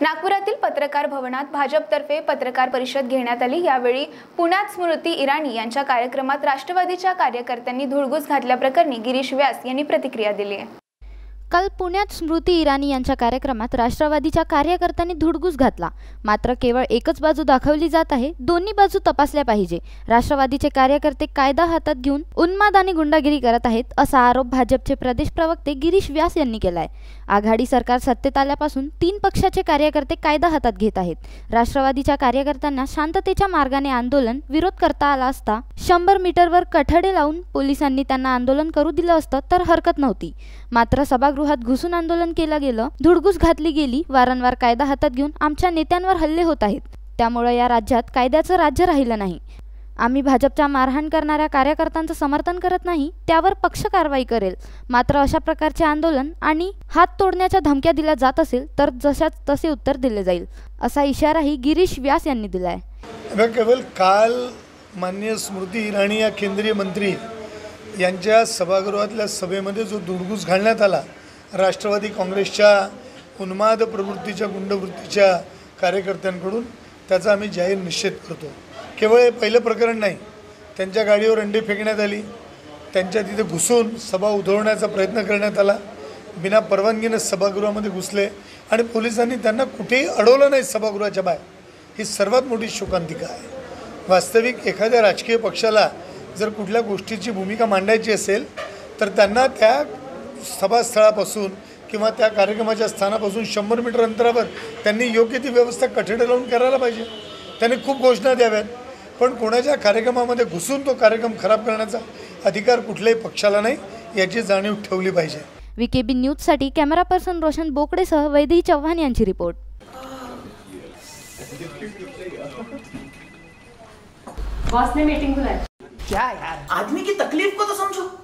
नागपुरातील पत्रकार भवनात भाजपतर्फे पत्रकार परिषद घेण्यात आली. यावेळी पुण्यात स्मृती इराणी यांच्या कार्यक्रमात राष्ट्रवादीच्या कार्यकर्त्यांनी धुळगूस घातल्याप्रकरणी गिरीश व्यास यांनी प्रतिक्रिया दिली आहे. काल पुण्यात स्मृती इराणी यांच्या कार्यक्रमात राष्ट्रवादीच्या कार्यकर्त्यांनी धुडगूस घातला. मात्र केवळ एकच बाजू दाखवली जात आहे दोन्ही बाजू तपासल्या पाहिजे. राष्ट्रवादीचे कार्यकर्ते कायदा हातात घेऊन उन्माद आणि गुंडागिरी करत आहेत असा आरोप भाजपचे प्रदेश प्रवक्ते गिरीश व्यास यांनी केलाय. आघाडी सरकार सत्तेत आल्यापासून तीन पक्षाचे कार्यकर्ते कायदा हातात घेत आहेत. राष्ट्रवादीच्या कार्यकर्त्यांना शांततेच्या मार्गाने आंदोलन विरोध करता आला असता शंभर मीटरवर कठडे लावून पोलिसांनी त्यांना आंदोलन करू दिलं असतं तर हरकत नव्हती. मात्र सभागृह सभागृहात घुसून आंदोलन केलं गेलं धुडगूस घातली गेली वारंवार कायदा हातात घेऊन आमच्या नेत्यांवर हल्ले होत आहेत. त्यामुळे या राज्यात कायद्याचं राज्य राहिलं नाही. आम्ही भाजपच्या मारहाण करणाऱ्या कार्यकर्त्यांचं समर्थन करत नाही त्यावर पक्ष कारवाई करेल. मात्र अशा प्रकारचे आंदोलन आणि हात तोडण्याच्या धमक्या दिल्या जात असेल तर जशाच तसे उत्तर दिले जाईल असा इशाराही गिरीश व्यास यांनी दिलाय. बघा केवळ काल माननीय स्मृती इराणी या केंद्रीय मंत्री यांच्या सभागृहातल्या सभेमध्ये जो दुडगूस घालण्यात आला राष्ट्रवादी काँग्रेसच्या उन्माद प्रवृत्तीच्या गुंडवृत्तीच्या कार्यकर्त्यांकडून त्याचा आम्ही जाहीर निषेध करतो. केवळ हे पहिलं प्रकरण नाही त्यांच्या गाडीवर अंडी फेकण्यात आली त्यांच्या तिथे घुसून सभा उधळण्याचा प्रयत्न करण्यात आला बिना परवानगीनं सभागृहामध्ये घुसले आणि पोलिसांनी त्यांना कुठेही अडवलं नाही सभागृहाच्या बाहेर. ही सर्वात मोठी शोकांतिका आहे. वास्तविक एखाद्या राजकीय पक्षाला जर कुठल्या गोष्टीची भूमिका मांडायची असेल तर त्यांना त्या सभास्थळापासून किंवा त्या कार्यक्रमाच्या स्थानापासून शंभर मीटर अंतरावर त्यांनी योग्य ती व्यवस्था कठडे लावून करायला पाहिजे. त्यांनी खूप घोषणा द्याव्यात. पण कोणाच्या कार्यक्रमामध्ये घुसून तो कार्यक्रम खराब करण्याचा अधिकार कुठल्याही पक्षाला नाही याची जाणीव ठेवली पाहिजे. विकेबी न्यूजसाठी कॅमेरा पर्सन रोशन बोकडेसह वैदेही चव्हाण यांची रिपोर्ट. बॉस ने मीटिंग बुलाई. क्या यार? आदमी की तकलीफ को तो समझो।